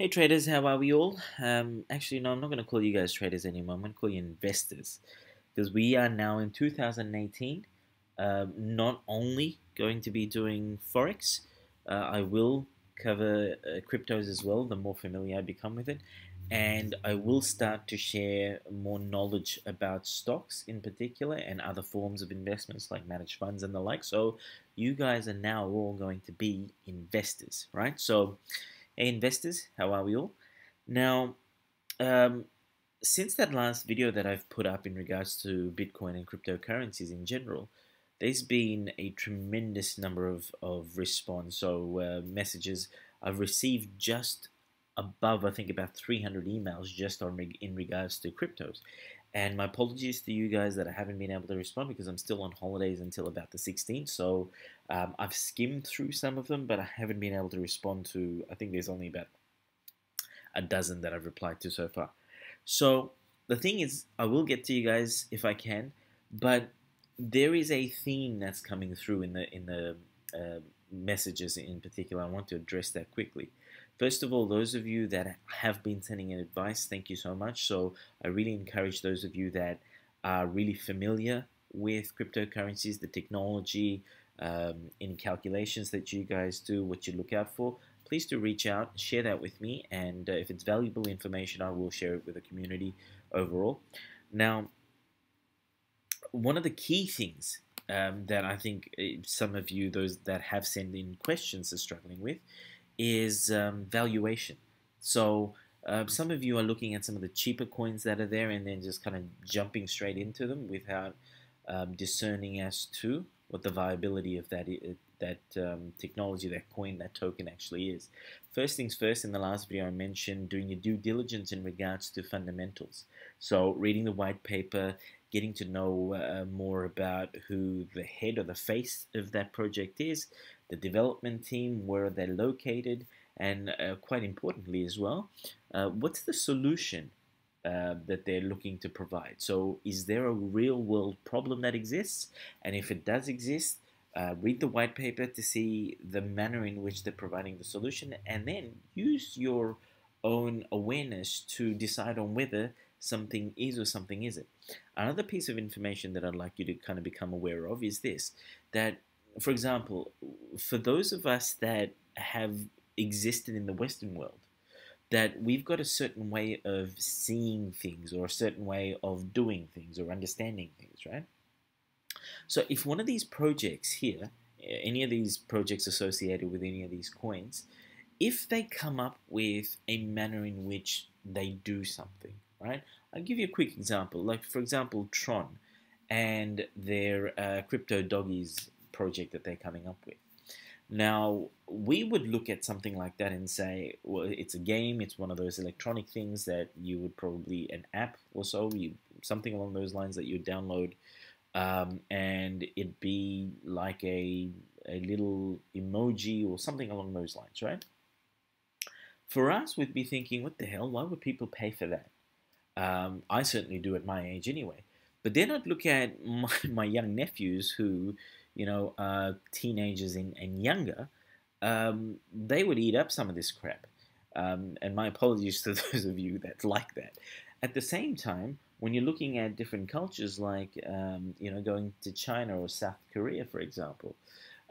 Hey traders, how are we all? Um, actually, no, I'm not going to call you guys traders anymore. I'm going to call you investors because we are now in 2018. Uh, not only going to be doing forex, uh, I will cover uh, cryptos as well. The more familiar I become with it, and I will start to share more knowledge about stocks in particular and other forms of investments like managed funds and the like. So you guys are now all going to be investors, right? So Hey investors, how are we all? Now, um, since that last video that I've put up in regards to Bitcoin and cryptocurrencies in general, there's been a tremendous number of, of response, so uh, messages. I've received just above, I think, about 300 emails just on in regards to cryptos. And my apologies to you guys that I haven't been able to respond because I'm still on holidays until about the 16th. So um, I've skimmed through some of them, but I haven't been able to respond to, I think there's only about a dozen that I've replied to so far. So the thing is, I will get to you guys if I can, but there is a theme that's coming through in the in the uh, messages in particular. I want to address that quickly. First of all, those of you that have been sending in advice, thank you so much. So I really encourage those of you that are really familiar with cryptocurrencies, the technology, um, any calculations that you guys do, what you look out for, please do reach out, share that with me, and uh, if it's valuable information, I will share it with the community overall. Now, one of the key things um, that I think uh, some of you, those that have sent in questions, are struggling with is um, valuation. So uh, some of you are looking at some of the cheaper coins that are there and then just kind of jumping straight into them without um, discerning as to what the viability of that that um, technology, that coin, that token actually is. First things first, in the last video I mentioned doing your due diligence in regards to fundamentals. So reading the white paper, getting to know uh, more about who the head or the face of that project is, the development team, where they're located, and uh, quite importantly as well, uh, what's the solution uh, that they're looking to provide? So, is there a real world problem that exists? And if it does exist, uh, read the white paper to see the manner in which they're providing the solution, and then use your own awareness to decide on whether something is or something isn't. Another piece of information that I'd like you to kind of become aware of is this that for example, for those of us that have existed in the Western world, that we've got a certain way of seeing things or a certain way of doing things or understanding things, right? So if one of these projects here, any of these projects associated with any of these coins, if they come up with a manner in which they do something, right? I'll give you a quick example. Like, for example, Tron and their uh, crypto doggies project that they're coming up with. Now, we would look at something like that and say, well, it's a game, it's one of those electronic things that you would probably, an app or so, you, something along those lines that you download, um, and it'd be like a, a little emoji or something along those lines, right? For us, we'd be thinking, what the hell, why would people pay for that? Um, I certainly do at my age anyway. But then I'd look at my, my young nephews who you know, uh, teenagers and, and younger, um, they would eat up some of this crap. Um, and my apologies to those of you that like that. At the same time, when you're looking at different cultures, like um, you know, going to China or South Korea, for example,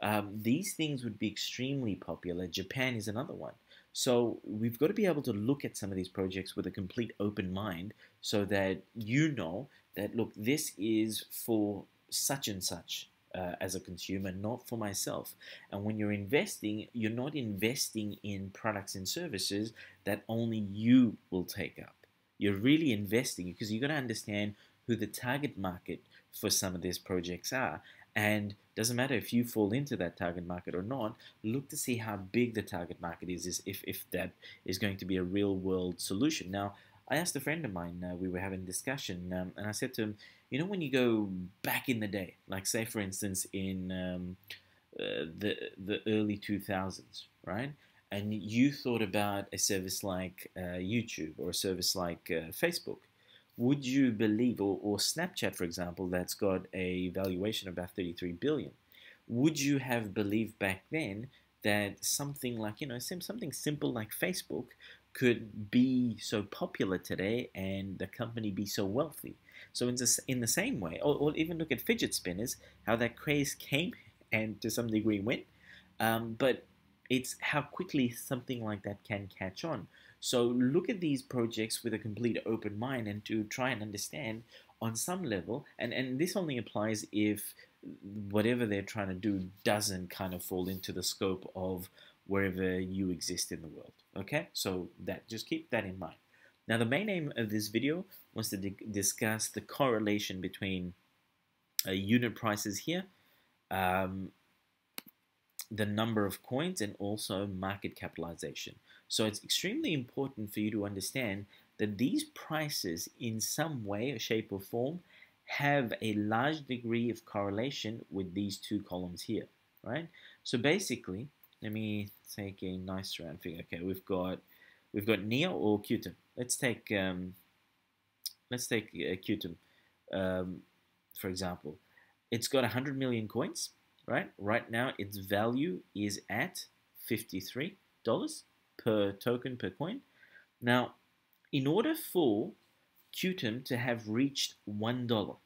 um, these things would be extremely popular. Japan is another one. So we've got to be able to look at some of these projects with a complete open mind, so that you know that look, this is for such and such uh, as a consumer, not for myself. And when you're investing, you're not investing in products and services that only you will take up. You're really investing because you've got to understand who the target market for some of these projects are. And doesn't matter if you fall into that target market or not, look to see how big the target market is, is if, if that is going to be a real world solution. Now, I asked a friend of mine, uh, we were having a discussion, um, and I said to him, you know, when you go back in the day, like say for instance in um, uh, the the early 2000s, right? And you thought about a service like uh, YouTube or a service like uh, Facebook, would you believe, or, or Snapchat, for example, that's got a valuation of about 33 billion, would you have believed back then that something like, you know, something simple like Facebook could be so popular today and the company be so wealthy. So in the, in the same way, or, or even look at fidget spinners, how that craze came and to some degree went, um, but it's how quickly something like that can catch on. So look at these projects with a complete open mind and to try and understand on some level, and, and this only applies if whatever they're trying to do doesn't kind of fall into the scope of wherever you exist in the world. Okay, so that just keep that in mind. Now, the main aim of this video was to discuss the correlation between uh, unit prices here, um, the number of coins, and also market capitalization. So it's extremely important for you to understand that these prices, in some way, shape, or form, have a large degree of correlation with these two columns here, right? So basically, let me take a nice round figure. Okay, we've got we've got NEO or Qtum. Let's take um, let's take uh, Qtum um, for example. It's got 100 million coins, right? Right now, its value is at $53 per token per coin. Now, in order for Qtum to have reached $1,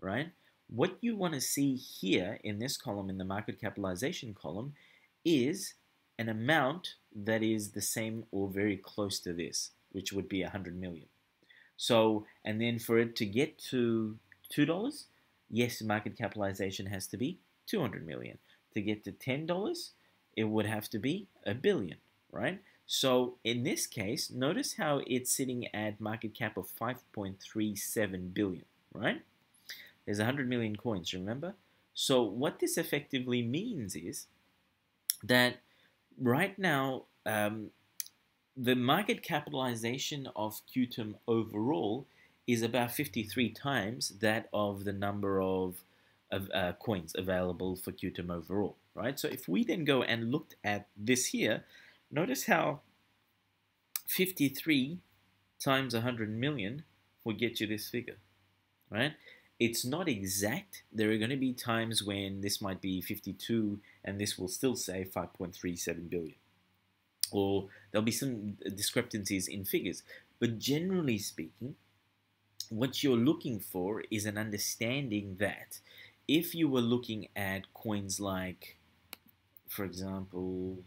right? What you want to see here in this column, in the market capitalization column, is an amount that is the same or very close to this, which would be 100 million. So, and then for it to get to $2, yes, market capitalization has to be 200 million. To get to $10, it would have to be a billion, right? So in this case, notice how it's sitting at market cap of 5.37 billion, right? There's 100 million coins, remember? So what this effectively means is that right now, um, the market capitalization of Qtum overall is about 53 times that of the number of, of uh, coins available for Qtum overall, right? So if we then go and looked at this here, notice how 53 times 100 million will get you this figure, right? It's not exact. There are going to be times when this might be 52 and this will still say 5.37 billion. Or there'll be some discrepancies in figures. But generally speaking, what you're looking for is an understanding that if you were looking at coins like, for example,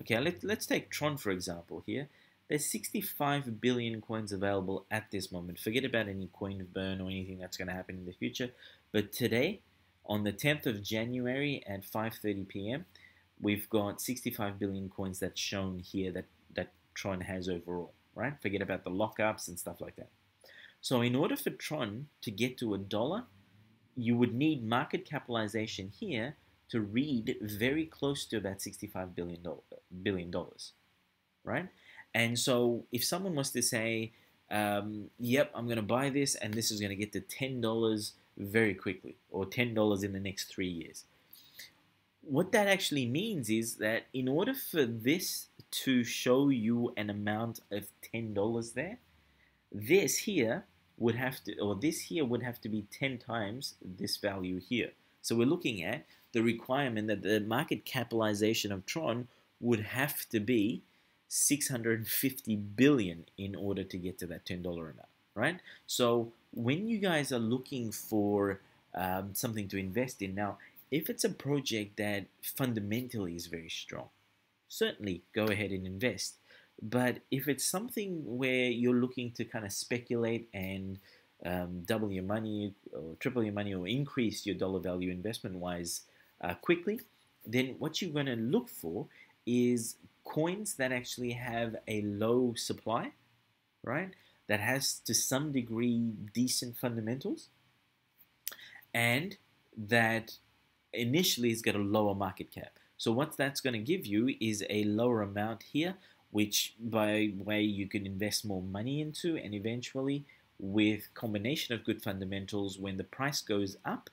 okay, let, let's take Tron for example here. There's 65 billion coins available at this moment. Forget about any coin burn or anything that's going to happen in the future. But today, on the 10th of January at 5.30 p.m., we've got 65 billion coins that's shown here that, that Tron has overall, right? Forget about the lockups and stuff like that. So in order for Tron to get to a dollar, you would need market capitalization here to read very close to about 65 billion billion dollars, right? And so if someone was to say, um, yep, I'm going to buy this and this is going to get to $10 very quickly or $10 in the next three years. What that actually means is that in order for this to show you an amount of $10 there, this here would have to, or this here would have to be 10 times this value here. So we're looking at the requirement that the market capitalization of Tron would have to be 650 billion in order to get to that $10 amount, right? So when you guys are looking for um, something to invest in now, if it's a project that fundamentally is very strong, certainly go ahead and invest. But if it's something where you're looking to kind of speculate and um, double your money or triple your money or increase your dollar value investment wise uh, quickly, then what you're going to look for is coins that actually have a low supply, right? That has to some degree decent fundamentals, and that initially has got a lower market cap. So what that's going to give you is a lower amount here, which by way you can invest more money into, and eventually with combination of good fundamentals, when the price goes up,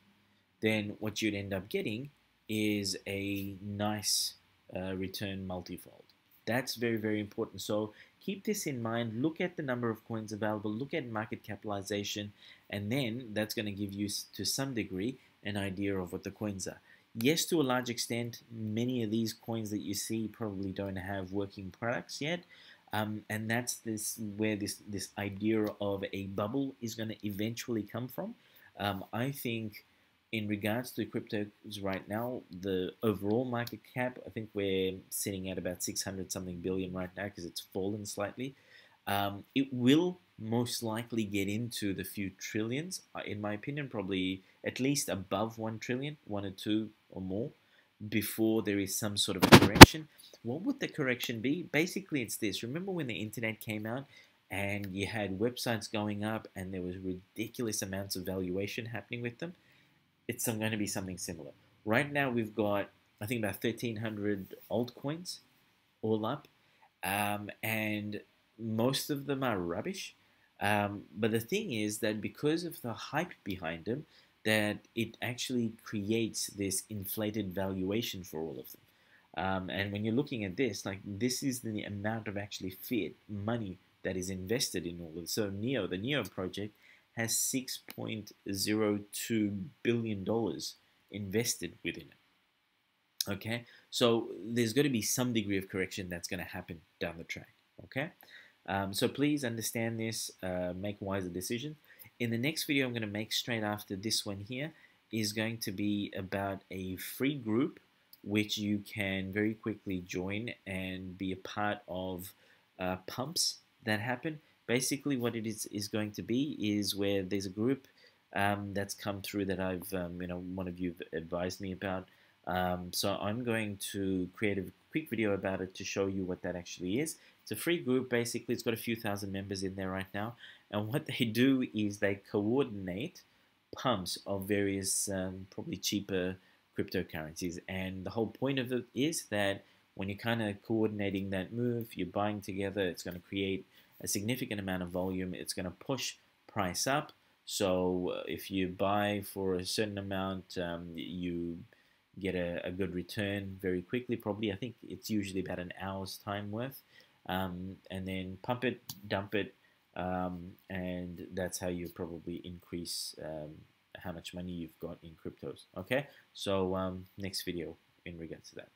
then what you'd end up getting is a nice uh, return multifold. That's very, very important. So keep this in mind. Look at the number of coins available. Look at market capitalization. And then that's going to give you, to some degree, an idea of what the coins are. Yes, to a large extent, many of these coins that you see probably don't have working products yet. Um, and that's this where this this idea of a bubble is going to eventually come from. Um, I think in regards to cryptos right now, the overall market cap, I think we're sitting at about 600 something billion right now because it's fallen slightly. Um, it will most likely get into the few trillions, uh, in my opinion, probably at least above 1 trillion, one or two or more, before there is some sort of correction. What would the correction be? Basically, it's this. Remember when the internet came out and you had websites going up and there was ridiculous amounts of valuation happening with them? It's going to be something similar. Right now, we've got, I think, about 1,300 altcoins all up. Um, and most of them are rubbish. Um, but the thing is that because of the hype behind them, that it actually creates this inflated valuation for all of them. Um, and when you're looking at this, like this is the amount of actually fiat money that is invested in all of this. So Neo, the Neo project, has 6.02 billion dollars invested within it. Okay, so there's going to be some degree of correction that's going to happen down the track. Okay. Um, so please understand this, uh, make wiser decisions. In the next video I'm going to make straight after this one here is going to be about a free group which you can very quickly join and be a part of uh, pumps that happen. Basically what it is is going to be is where there's a group um, that's come through that I've, um, you know, one of you advised me about. Um, so I'm going to create a quick video about it to show you what that actually is. It's a free group, basically. It's got a few thousand members in there right now. And what they do is they coordinate pumps of various, um, probably cheaper cryptocurrencies. And the whole point of it is that when you're kind of coordinating that move, you're buying together, it's going to create a significant amount of volume. It's going to push price up. So uh, if you buy for a certain amount, um, you get a, a, good return very quickly. Probably, I think it's usually about an hour's time worth, um, and then pump it, dump it, um, and that's how you probably increase um, how much money you've got in cryptos. Okay, so um, next video in regards to that.